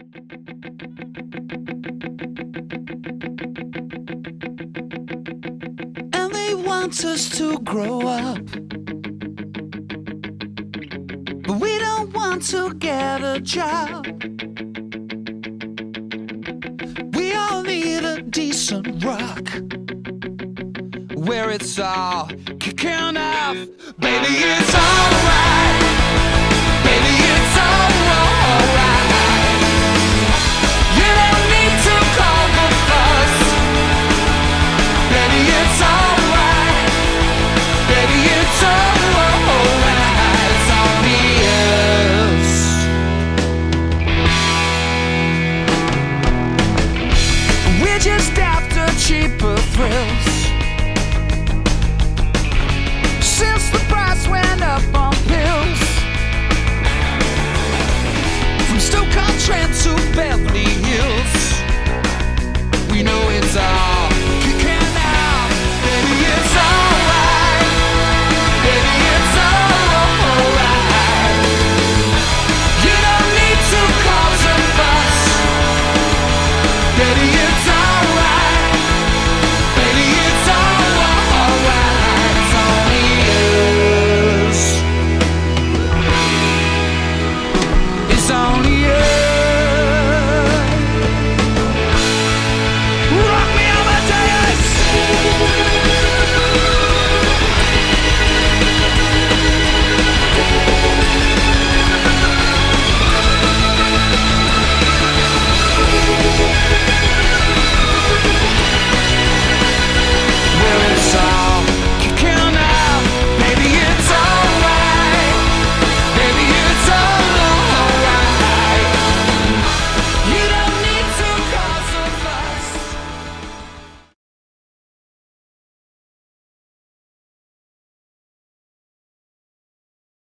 And they want us to grow up. But we don't want to get a job. We all need a decent rock where it's all kicking off. Baby, it's alright. Thank